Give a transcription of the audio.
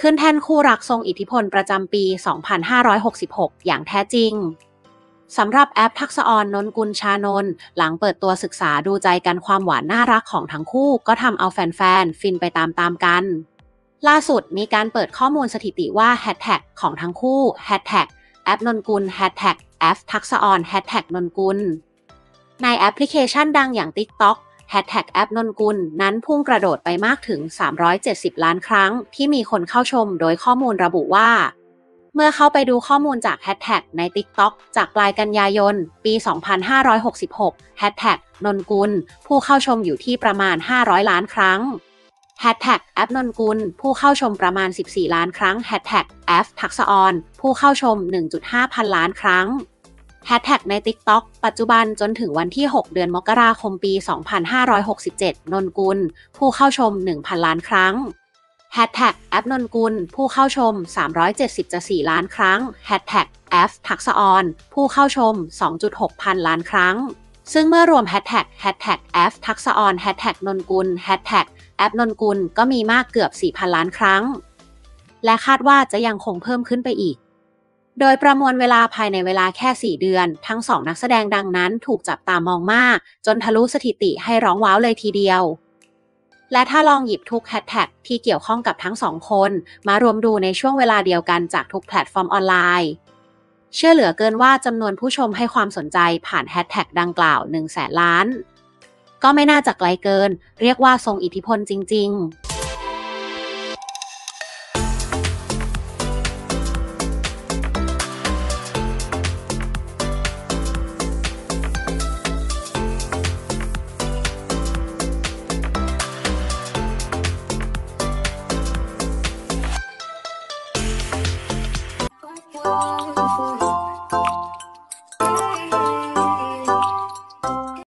ขึ้นแท่นคู่รักทรงอิทธิพลประจำปี 2566 อย่างแท้จริงสำหรับแอฟทักษอรนนกุลชานนหลังเปิดตัวศึกษาดูใจกันความหวานน่ารักของทั้งคู่ก็ทำเอาแฟนๆ ฟินไปตามๆกัน ล่าสุดมีการเปิดข้อมูลสถิติว่าแฮชแท็กของทั้งคู่แฮชแท็กแอฟนนกุลแฮชแท็กแอฟทักษอรแฮชแท็กนนกุลในแอปพลิเคชันดังอย่าง TikTok แฮชแท็กแอฟนนกุลนั้นพุ่งกระโดดไปมากถึง 370 ล้านครั้ง ที่มีคนเข้าชมโดยข้อมูลระบุว่า เมื่อเข้าไปดูข้อมูลจากแฮชแท็กใน TikTok จากปลายกันยายน ปี 2566แฮชแท็กนนกุล ผู้เข้าชมอยู่ที่ประมาณ 500 ล้านครั้งแฮชแท็กแอฟนนกุล ผู้เข้าชมประมาณ 14 ล้านครั้งแฮชแท็กแอฟทักษอรผู้เข้าชม 1.5 พันล้านครั้ง แฮชแท็กใน TikTok ปัจจุบันจนถึงวันที่ 6 เดือนมกราคมปี 2567 นนกุล ผู้เข้าชม 1,000 ล้านครั้งแฮชแท็กแอฟนนกุล ผู้เข้าชม 370.4 ล้านครั้งแฮชแท็กแอฟทักษะออนผู้เข้าชม 2.6 พันล้านครั้ง ซึ่งเมื่อรวมแฮชแท็กแฮชแท็กแอฟทักษะออนแฮชแท็กนนกุลแฮชแท็กแอปนนกุลก็มีมากเกือบ 4,000 ล้านครั้ง และคาดว่าจะยังคงเพิ่มขึ้นไปอีก โดยประมวลเวลาภายในเวลาแค่ 4 เดือน ทั้งสองนักแสดงดังนั้นถูกจับตามองมาก จนทะลุสถิติให้ร้องว้าวเลยทีเดียว และถ้าลองหยิบทุกแฮชแท็กที่เกี่ยวข้องกับทั้งสองคน มารวมดูในช่วงเวลาเดียวกันจากทุกแพลตฟอร์มออนไลน์ เชื่อเหลือเกินว่าจำนวนผู้ชมให้ความสนใจผ่านแฮชแท็กดังกล่าว1 0 0 0 0แสนล้าน ก็ไม่น่าจะไกลเกิน เรียกว่าทรงอิทธิพลจริง ๆ long